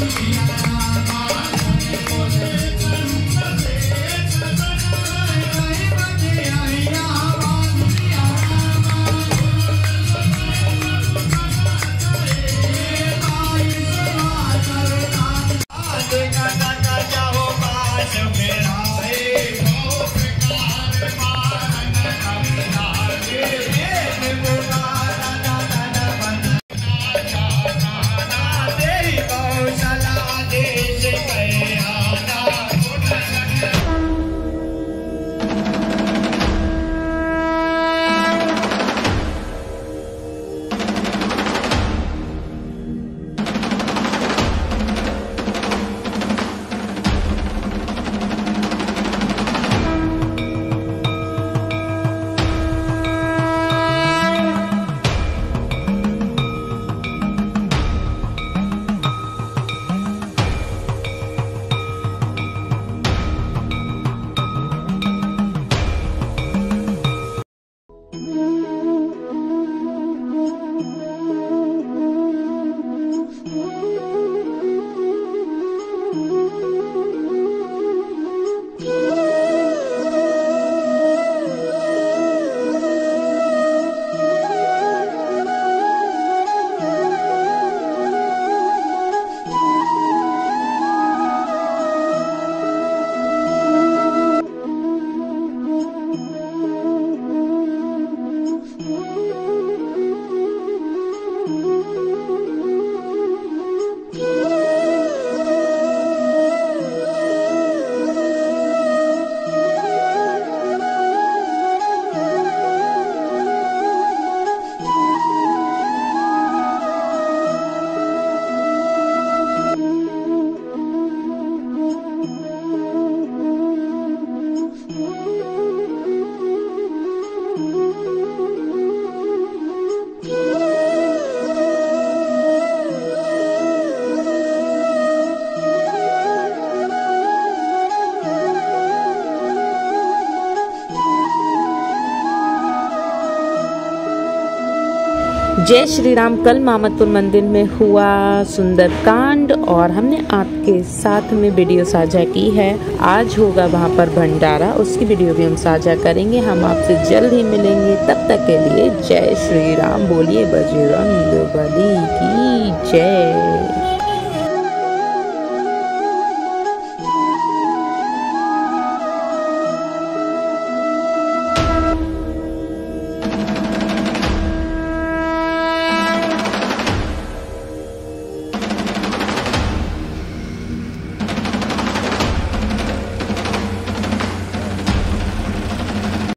Yeah. जय श्री राम कल मामदपुर मंदिर में हुआ सुंदर कांड और हमने आपके साथ में वीडियो साझा की है। आज होगा वहाँ पर भंडारा, उसकी वीडियो भी हम साझा करेंगे। हम आपसे जल्द ही मिलेंगे। तब तक के लिए जय श्री राम बोलिए बजरंग बली की जय।